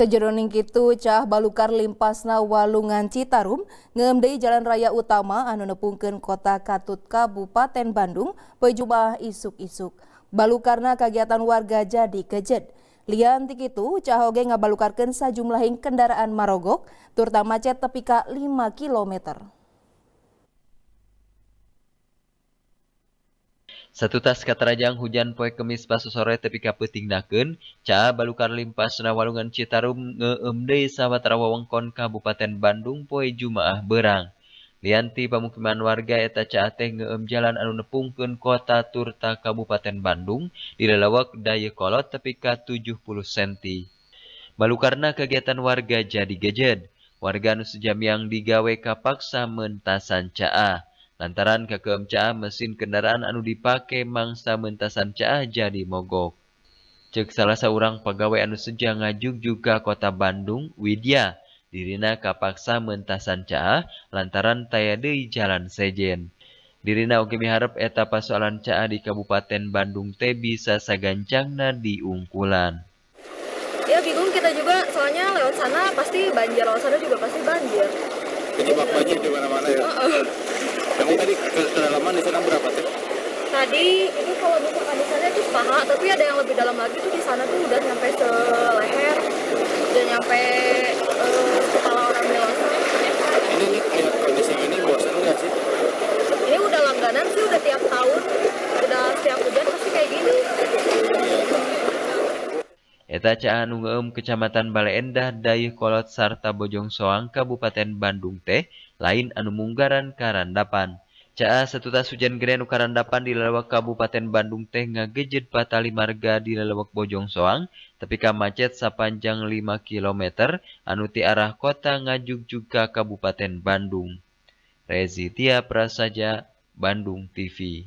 Sejeroning kitu cah balukar limpasna walungan Citarum ngemdei jalan raya utama anu nepungkeun kota Katut Kabupaten Bandung poe Jumaah isuk-isuk. Balukarna kegiatan warga jadi kejed. Lian itu cah oge ngabalukarkeun sajumlahing kendaraan marogok terutama macet tepi ka 5 kilometer. Satu tas katarajang hujan poe kemis pas sore tepi kapetingdakeun, ca balukar limpas na walungan Citarum ngeueum deui sawatara wewengkon Kabupaten Bandung poe Jumaah berang. Lianti pamukiman warga eta ca teh ngeueum jalan anu nepungkeun kota Turta Kabupaten Bandung di lelawak Dayakolot tepi ka 70 cm. Balukarna kegiatan warga jadi gejed. Warga nu sejamiang digawe kapaksa mentasan caa. Lantaran kekeum caah mesin kendaraan anu dipake mangsa mentasan caah jadi mogok. Cek salah seorang pegawai anu seja ngajuk juga kota Bandung, Widya, dirina kapaksa mentasan caah lantaran taya deui jalan sejen. Dirina oge miharep eta pasoalan caah di Kabupaten Bandung teh bisa sagancangna diungkulan. Ya bingung kita juga soalnya lewat sana pasti banjir, lewat sana juga pasti banjir. Penyebab banjir di mana-mana ya? Uh -uh. Kamu tadi kedalaman di sana berapa teh? Tadi ini kalau misalkan di sana itu paha, tapi ada yang lebih dalam lagi tuh di sana tuh udah nyampe seleher, udah nyampe uh, kepala orang dewasa. Ini nih lihat kondisi ini bosan nggak sih? Ini udah langganan sih, udah tiap tahun, udah setiap hujan pasti kayak gini. Eta caan ngeueum Kecamatan Bale Endah Kolot sarta Bojong Soang Kabupaten Bandung teh lain anu munggaran karandapan. Caa setutas hujan gede anu karandapan di lelewak Kabupaten Bandung teh ngagejed patali marga di lelewak Bojong Soang tapi ka macet sapanjang 5 km anu ti arah kota ngajuk juga Kabupaten Bandung. Rezi Tia Prasaja, Bandung TV